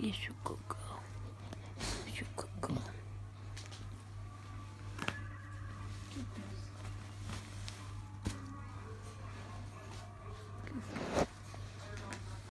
Yes, you go go.